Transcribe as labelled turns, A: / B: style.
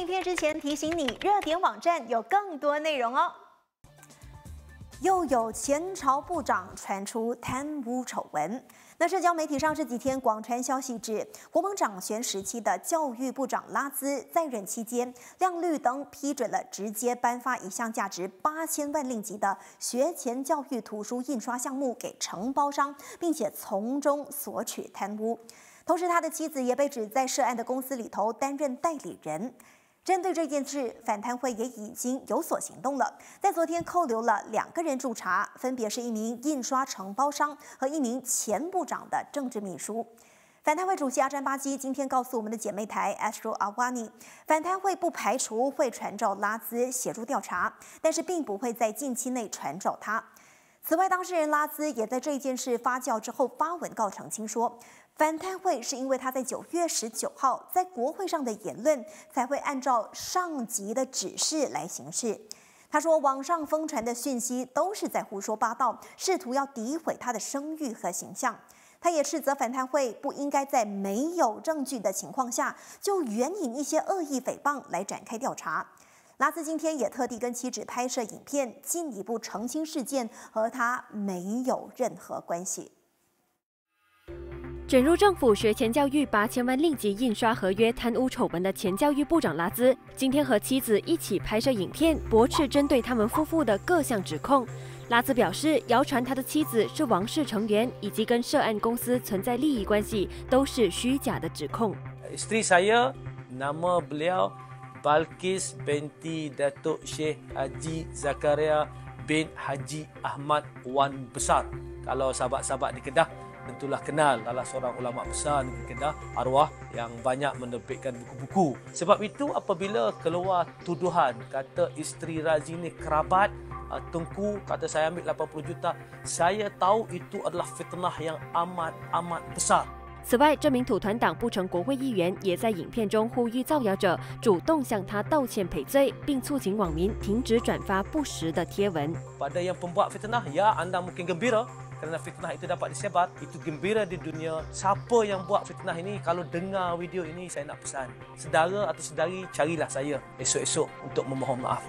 A: 影片之前提醒你，热点网站有更多内容哦。又有前朝部长传出贪污丑闻。那社交媒体上这几天广传消息指，国盟掌权时期的教育部长拉兹在任期间亮绿灯批准了直接颁发一项价值八千万令吉的学前教育图书印刷项目给承包商，并且从中索取贪污。同时，他的妻子也被指在涉案的公司里头担任代理人。针对这件事，反贪会也已经有所行动了。在昨天扣留了两个人驻查，分别是一名印刷承包商和一名前部长的政治秘书。反贪会主席阿詹巴基今天告诉我们的姐妹台 Astro Awani，反贪会不排除会传召拉兹协助调查，但是并不会在近期内传召他。此外，当事人拉兹也在这件事发酵之后发文告澄清说。反贪会是因为他在九月十九号在国会上的言论，才会按照上级的指示来行事。他说，网上疯传的讯息都是在胡说八道，试图要诋毁他的声誉和形象。他也斥责反贪会不应该在没有证据的情况下，就援引一些恶意诽谤来展开调查。拉兹今天也特地跟妻子拍摄影片，进一步澄清事件和他没有任何关系。
B: 卷入政府学前教育八千万令吉印刷合约贪污丑闻的前教育部长拉兹，今天和妻子一起拍摄影片，驳斥针对他们夫妇的各项指控。拉兹表示，谣传他的妻子是王室成员，以及跟涉案公司存在利益关系，都是虚假的指控。
C: Istri saya nama beliau Balkis binti Datuk Sheikh Haji Zakaria bin Haji Ahmad Wan Besar. Kalau sahabat-sahabat di Kedah tentulah kenal adalah seorang ulama besar negeri Kedah arwah yang banyak menerbitkan buku-buku sebab itu apabila keluar tuduhan kata isteri Razi ni kerabat uh, tengku kata saya ambil 80 juta saya tahu itu adalah fitnah yang amat amat besar
B: 此外，这名土团党不成国会议员也在影片中呼吁造谣者主动向他道歉赔罪，并促请网民停止转发不实的贴文。
C: Pada yang pembuat fitnah, ya anda mungkin gembira kerana fitnah itu dapat disebar itu gembira di dunia. Siapa yang buat fitnah ini kalau dengar video ini saya nak pesan. Sedara atau sedari carilah saya esok-esok untuk memohon maaf